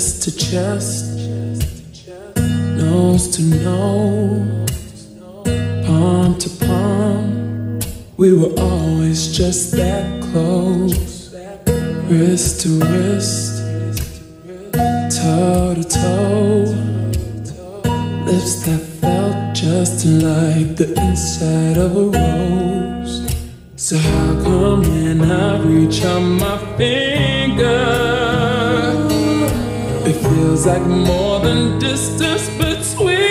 chest, to chest, nose to nose, palm to palm. We were always just that close, wrist to wrist, toe to toe, lips that felt just like the inside of a rose. So how come when I reach out my finger? Feels like more than distance between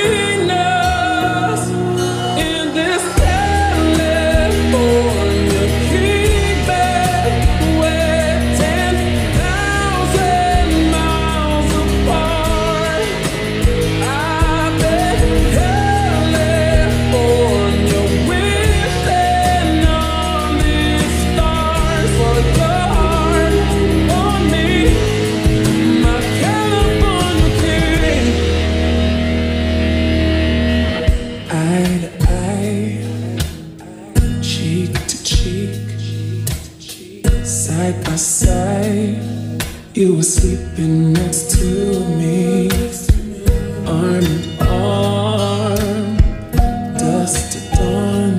Eye to eye, cheek to cheek, side by side. You were sleeping next to me, arm in arm, dusk to dawn,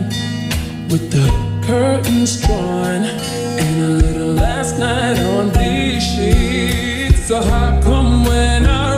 with the curtains drawn, and a little last night on these sheets. So how come when I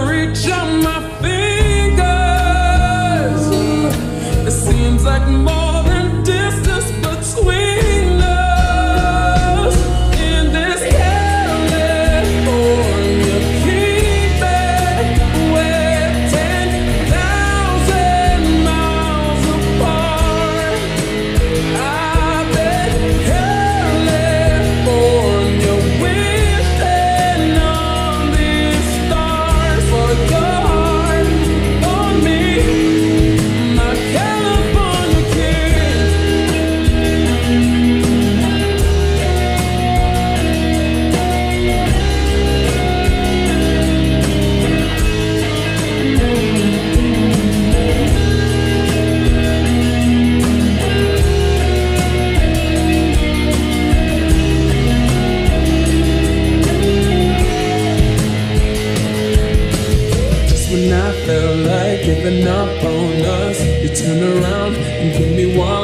giving up on us, you turn around and give me one.